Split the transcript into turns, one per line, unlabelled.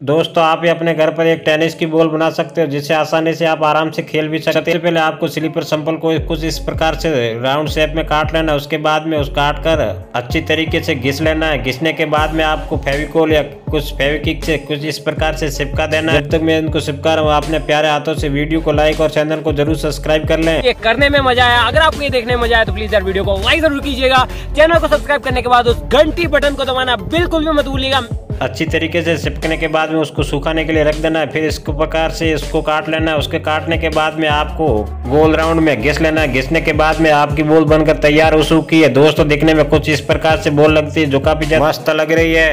दोस्तों, आप ही अपने घर पर एक टेनिस की बॉल बना सकते हो जिससे आसानी से आप आराम से खेल भी सकते हैं। पहले आपको स्लीपर संपल को कुछ इस प्रकार से राउंड शेप में काट लेना है, उसके बाद में उस काट कर अच्छी तरीके से घिस लेना है। घिसने के बाद में आपको फेविकोल या कुछ फेविकिक से कुछ इस प्रकार से चिपका देना है। जब तक मैं इनको चिपका रहा हूँ, अपने प्यारे हाथों से वीडियो को लाइक और चैनल को ज़रूर सब्सक्राइब कर लें।
ये करने में मज़ा आया। अगर आपको ये देखने में मज़ा आया तो प्लीज़ यार वीडियो को लाइक ज़रूर कीजिएगा। चैनल को सब्सक्राइब करने के बाद उस घंटी बटन को दबाना बिल्कुल भी मत भूलिएगा।
अच्छी तरीके से चिपकने के बाद में उसको सुखाने के लिए रख देना है, फिर इसको प्रकार से इसको काट लेना है। उसके काटने के बाद में आपको गोल राउंड में घिस लेना है। घिसने के बाद में आपकी बोल बनकर तैयार हो चुकी है। दोस्तों, दिखने में कुछ इस प्रकार से बोल लगती है, जो काफ़ी मस्त लग रही है।